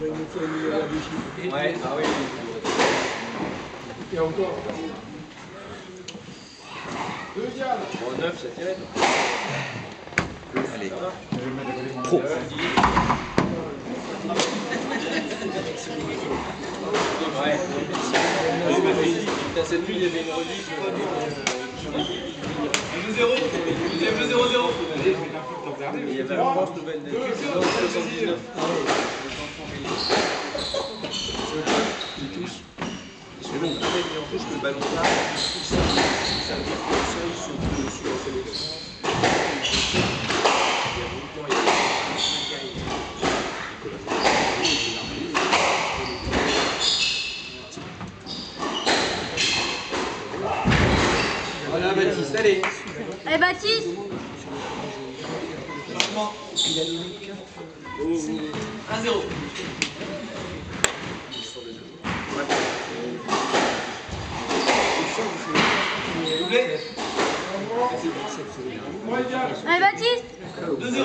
Ouais, ah oui. Et encore. Bon, 9, ça tirait. Allez. Trop. Ouais. Cette nuit, il y avait une rediff. 2-0. Deuxième 2-0-0. Il y avait la grosse nouvelle de 79. C'est bon, en touche le ballon là, ça veut dire que ça, ils sont plus dessus en sélection. Il il Voilà Baptiste, allez Allez Baptiste Changement. 1-0. Doublé. Moins égal. Allez Baptiste 2-0.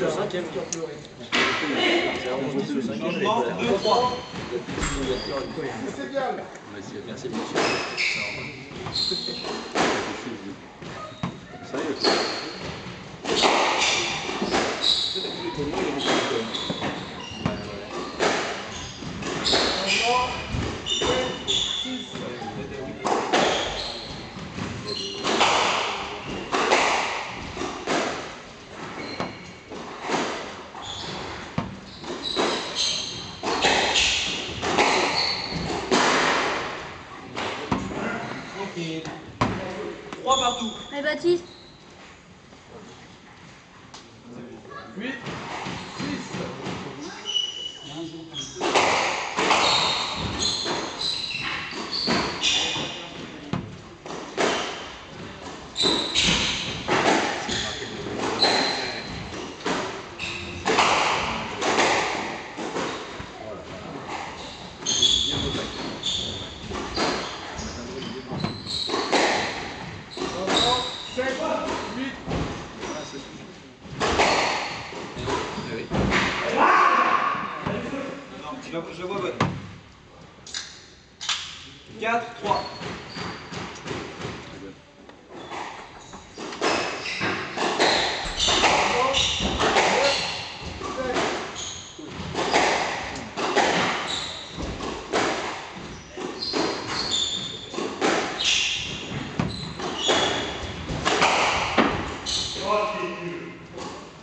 Changement. Changement. 3-1. Elle était juste Changement 2-3. C'est égal. Merci, monsieur. Changement 6. Tranquille. 3 partout. Allez Baptiste 8, 6. Changement 7, 8. Non, je vois bonne. 4, 3.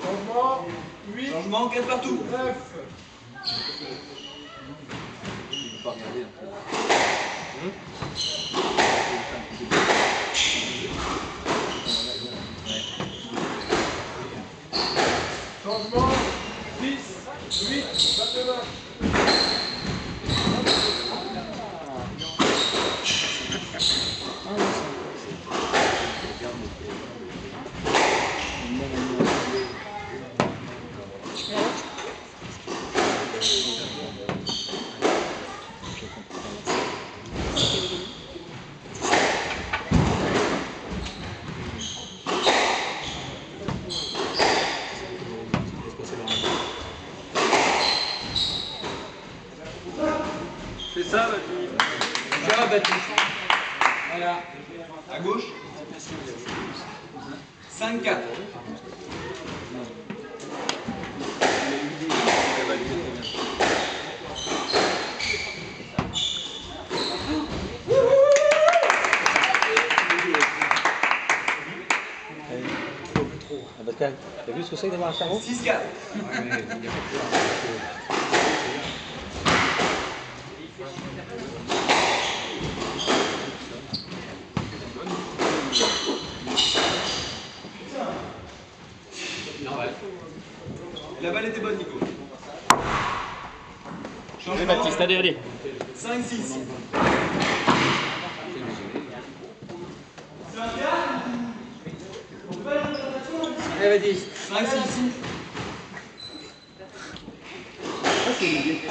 Changement 8, Changement 4 partout. 9. Changement 10, 8, 29. Voilà. À gauche. 5-4. Ah bah t'as vu ce que c'est que d'avoir un cerveau 6-4. La balle était bonne, Nico. Allez Baptiste, allez, allez 5-6. Allez Baptiste 5-6. Billet.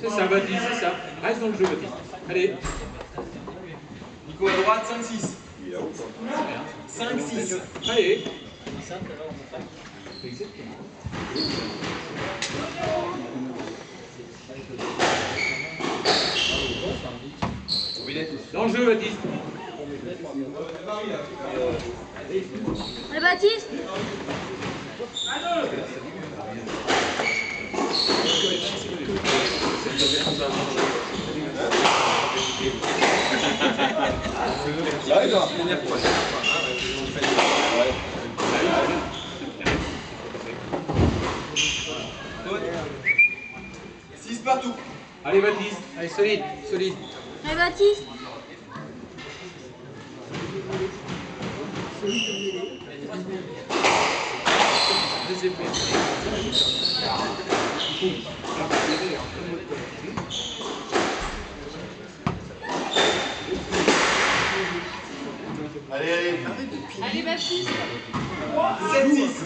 C'est ça, Baptiste, c'est ça. Reste dans le jeu, Baptiste. Allez. Nico à droite, 5-6. 5-6. Allez. Billet. Dans le jeu, Baptiste. Allez Baptiste fois. Faute. 6 partout. Allez, Baptiste. Allez, solide, solide. Allez Baptiste Allez, allez. Allez Baptiste 7-6.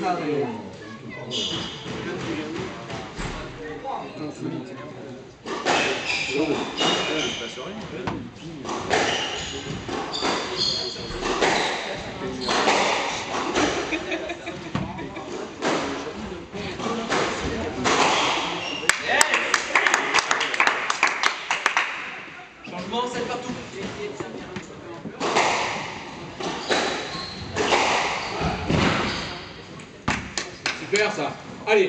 Changement, 7 partout. Super, ça. Allez.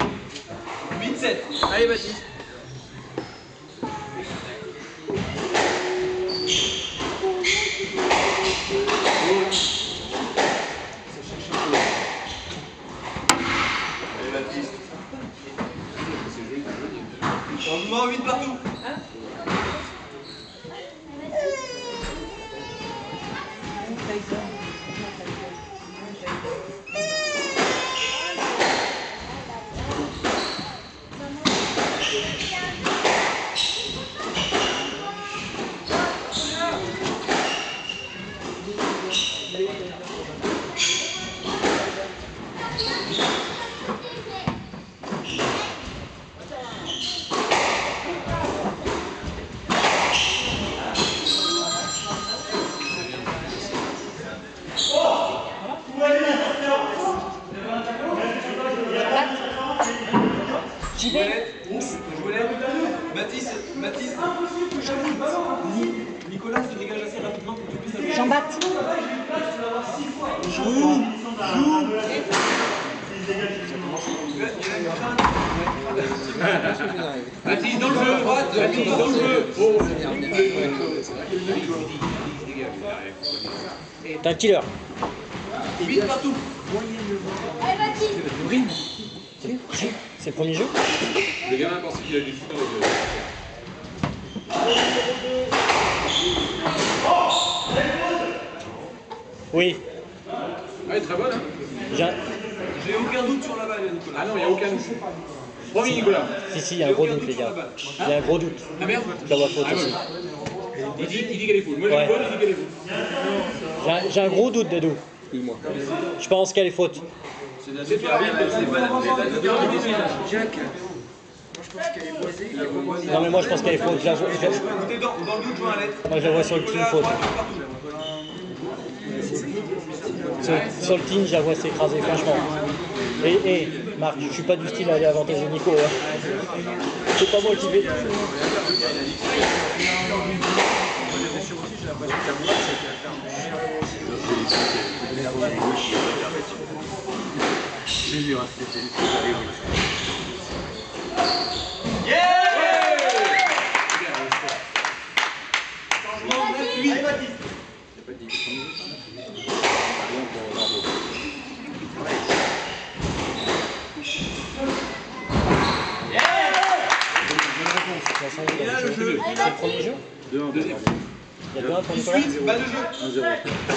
8-7. Allez Baptiste Joëlette, Joëlette, Baptiste, Baptiste. Nicolas se dégage assez rapidement pour que tu puisses aller. Jean-Baptiste une crainte. Baptiste, dans le jeu. Baptiste, dans le jeu. Oh. T'as un killer 8 partout. Allez Baptiste C'est le premier jeu Le gamin pense qu'il a du foot dans le jeu. Oui. Ouais, très bonne, hein J'ai- J'ai aucun doute sur la balle, Nicolas. Ah non, il n'y a aucun doute. Premier Nicolas. Si, si, il y a un gros doute, les gars. Il y a un gros doute. Ah merde la vois faute Ah, aussi. Il dit, il dit qu'elle est full. Moi, Ouais. dis bonne, il dit qu'elle est full. J'ai un- J'ai un gros doute, Dedou. Dis-moi. Je pense qu'elle est faute. C'est toi, rien, c'est pas Jack, moi je pense qu'elle est boisée, il est pas boisé. Non, mais moi, je pense qu'elle est faute. Je la vois- moi, je la vois sur le team faute. Sur, sur le team, je la vois s'écraser, franchement. Et, et, Marc, je suis pas du style à aller avantager Nico. Hein. C'est pas moi qui vais. J'ai vu racheter, allez, oui. C'est le premier jeu Deuxième. Il y a deux 1 pour Nicolas 18, balle de jeu. 1-0.